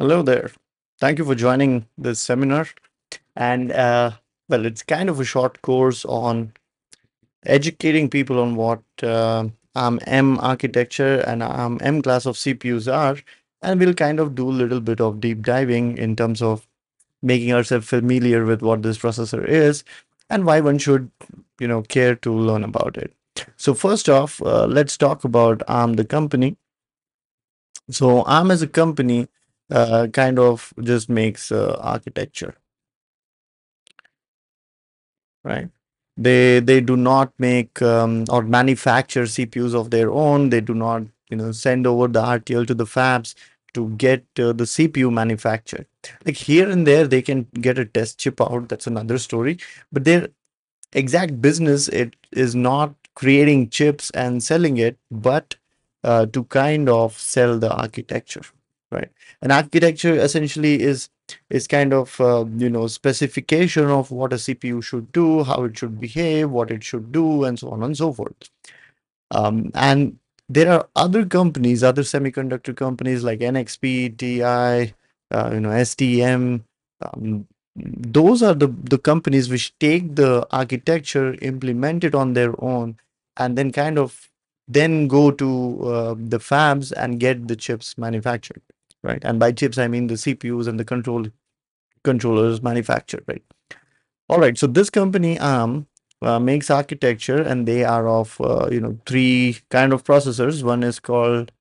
Hello there. Thank you for joining this seminar. And uh, well, it's kind of a short course on educating people on what uh, ARM-M architecture and ARM-M class of CPUs are. And we'll kind of do a little bit of deep diving in terms of making ourselves familiar with what this processor is and why one should, you know, care to learn about it. So first off, uh, let's talk about ARM, the company. So ARM as a company uh, kind of just makes uh, architecture, right? They they do not make um, or manufacture CPUs of their own. They do not you know send over the RTL to the fabs to get uh, the CPU manufactured. Like here and there, they can get a test chip out. That's another story. But their exact business it is not creating chips and selling it, but uh, to kind of sell the architecture, right? An architecture essentially is is kind of uh, you know specification of what a CPU should do, how it should behave, what it should do, and so on and so forth. Um, and there are other companies, other semiconductor companies like NXP, TI, uh, you know, STM. Um, those are the the companies which take the architecture, implement it on their own, and then kind of then go to uh, the fabs and get the chips manufactured, right? And by chips, I mean the CPUs and the control controllers manufactured, right? All right. So this company ARM uh, makes architecture, and they are of uh, you know three kind of processors. One is called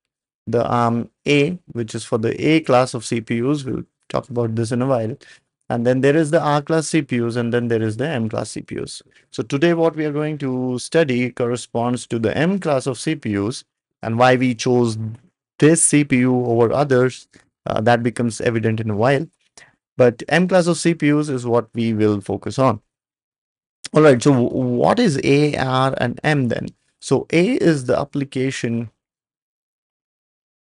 the ARM A, which is for the A class of CPUs. We'll talk about this in a while. And then there is the R class CPUs, and then there is the M class CPUs. So today, what we are going to study corresponds to the M class of CPUs, and why we chose this CPU over others. Uh, that becomes evident in a while. But M class of CPUs is what we will focus on. All right. So what is A, R, and M then? So A is the application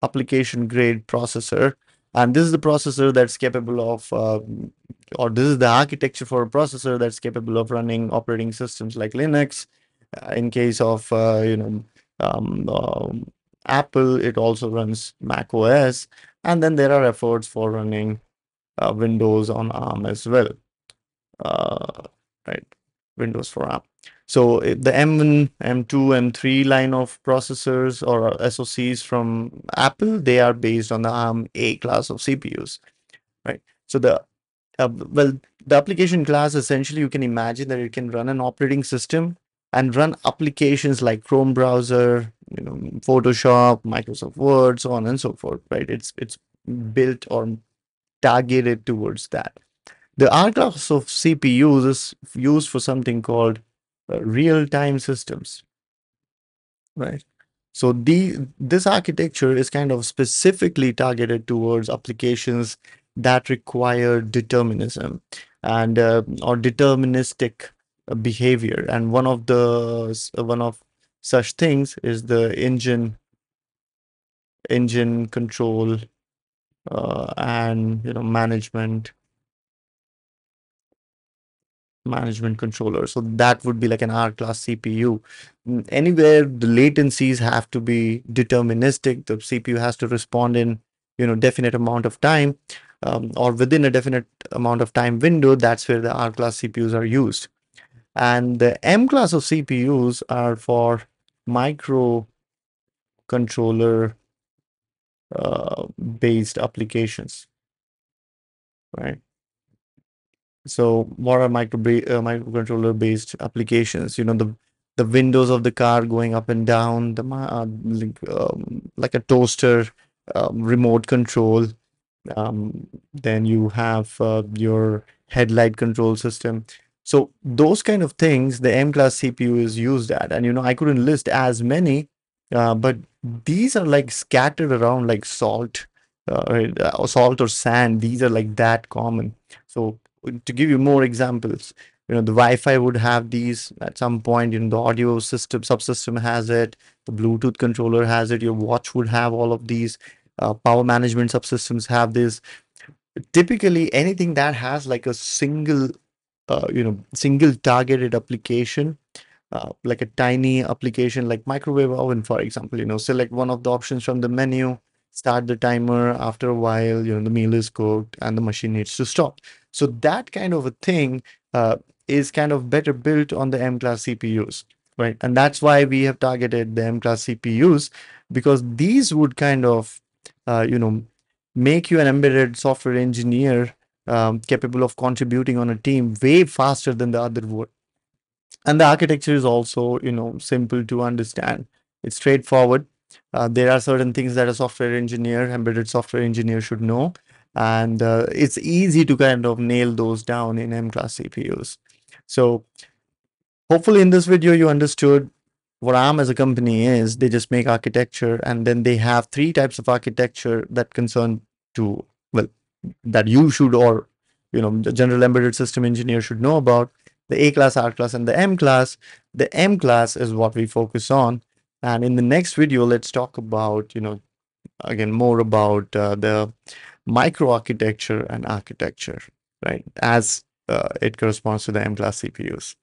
application grade processor and this is the processor that's capable of uh, or this is the architecture for a processor that's capable of running operating systems like linux uh, in case of uh, you know um, um, apple it also runs mac os and then there are efforts for running uh, windows on arm as well uh, right windows for arm so the M1, M2, M3 line of processors or SoCs from Apple, they are based on the ARM A class of CPUs, right? So the uh, well, the application class essentially you can imagine that it can run an operating system and run applications like Chrome browser, you know, Photoshop, Microsoft Word, so on and so forth, right? It's it's built or targeted towards that. The R class of CPUs is used for something called uh, real-time systems right so the this architecture is kind of specifically targeted towards applications that require determinism and uh, or deterministic behavior and one of the one of such things is the engine engine control uh, and you know management management controller. So that would be like an R class CPU. Anywhere the latencies have to be deterministic, the CPU has to respond in you know definite amount of time um, or within a definite amount of time window. That's where the R class CPUs are used. And the M class of CPUs are for micro controller uh, based applications, right? So what are micro uh, microcontroller based applications? You know the the windows of the car going up and down, the uh, um, like a toaster, um, remote control. Um, then you have uh, your headlight control system. So those kind of things, the M class CPU is used at, and you know I couldn't list as many, uh, but these are like scattered around like salt, uh, salt or sand. These are like that common. So to give you more examples you know the wi-fi would have these at some point you know the audio system subsystem has it the bluetooth controller has it your watch would have all of these uh, power management subsystems have this typically anything that has like a single uh, you know single targeted application uh, like a tiny application like microwave oven for example you know select one of the options from the menu start the timer after a while you know the meal is cooked and the machine needs to stop. So that kind of a thing uh, is kind of better built on the m class cpus right? And that's why we have targeted the m class cpus because these would kind of uh, you know make you an embedded software engineer um, capable of contributing on a team way faster than the other would. And the architecture is also you know simple to understand. It's straightforward. Uh, there are certain things that a software engineer embedded software engineer should know. And uh, it's easy to kind of nail those down in m class cpus so hopefully in this video you understood what arm as a company is. They just make architecture and then they have three types of architecture that concern to that you should or you know the general embedded system engineer should know about the A class, R class, and the M class. The M class is what we focus on. And in the next video, let's talk about, you know, again, more about uh, the microarchitecture and architecture, right? As uh, it corresponds to the M class CPUs.